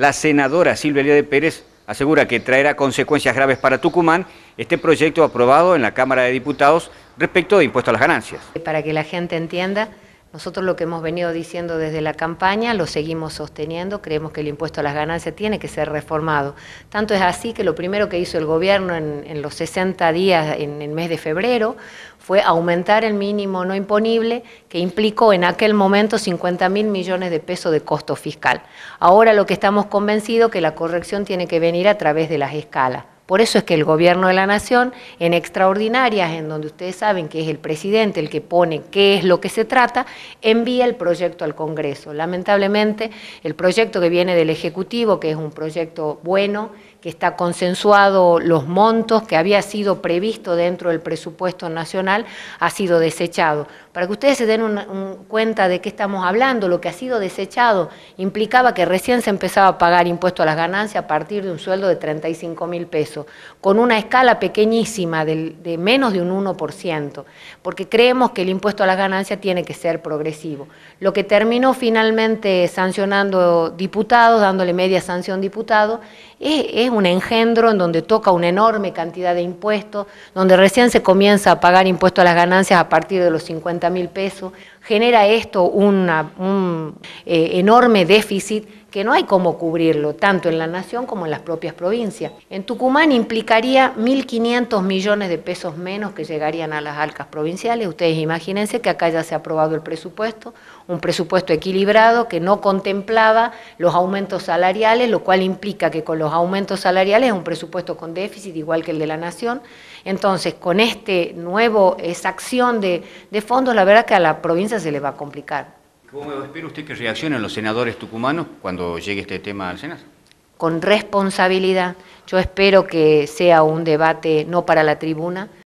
La senadora Silvia de Pérez asegura que traerá consecuencias graves para Tucumán este proyecto aprobado en la Cámara de Diputados respecto de impuesto a las ganancias. Para que la gente entienda, nosotros lo que hemos venido diciendo desde la campaña lo seguimos sosteniendo, creemos que el impuesto a las ganancias tiene que ser reformado. Tanto es así que lo primero que hizo el gobierno en, los 60 días, en el mes de febrero, fue aumentar el mínimo no imponible, que implicó en aquel momento 50 mil millones de pesos de costo fiscal. Ahora lo que estamos convencidos que la corrección tiene que venir a través de las escalas. Por eso es que el gobierno de la nación, en extraordinarias, en donde ustedes saben que es el presidente el que pone qué es lo que se trata, envía el proyecto al Congreso. Lamentablemente, el proyecto que viene del Ejecutivo, que es un proyecto bueno, que está consensuado los montos que había sido previsto dentro del presupuesto nacional, ha sido desechado. Para que ustedes se den cuenta de qué estamos hablando, lo que ha sido desechado implicaba que recién se empezaba a pagar impuesto a las ganancias a partir de un sueldo de 35 mil pesos, con una escala pequeñísima de, menos de un 1%, porque creemos que el impuesto a las ganancias tiene que ser progresivo. Lo que terminó finalmente sancionando diputados, dándole media sanción diputado, es, un engendro en donde toca una enorme cantidad de impuestos, donde recién se comienza a pagar impuestos a las ganancias a partir de los 50 mil pesos, genera esto un eh, enorme déficit que no hay cómo cubrirlo, tanto en la nación como en las propias provincias. En Tucumán implicaría 1.500 millones de pesos menos que llegarían a las arcas provinciales. Ustedes imagínense que acá ya se ha aprobado el presupuesto, un presupuesto equilibrado que no contemplaba los aumentos salariales, lo cual implica que con los aumentos salariales es un presupuesto con déficit igual que el de la nación. Entonces, con este nuevo, esa de, de fondos, la verdad que a la provincia se le va a complicar. ¿Cómo espera usted que reaccionen los senadores tucumanos cuando llegue este tema al Senado? Con responsabilidad. Yo espero que sea un debate no para la tribuna,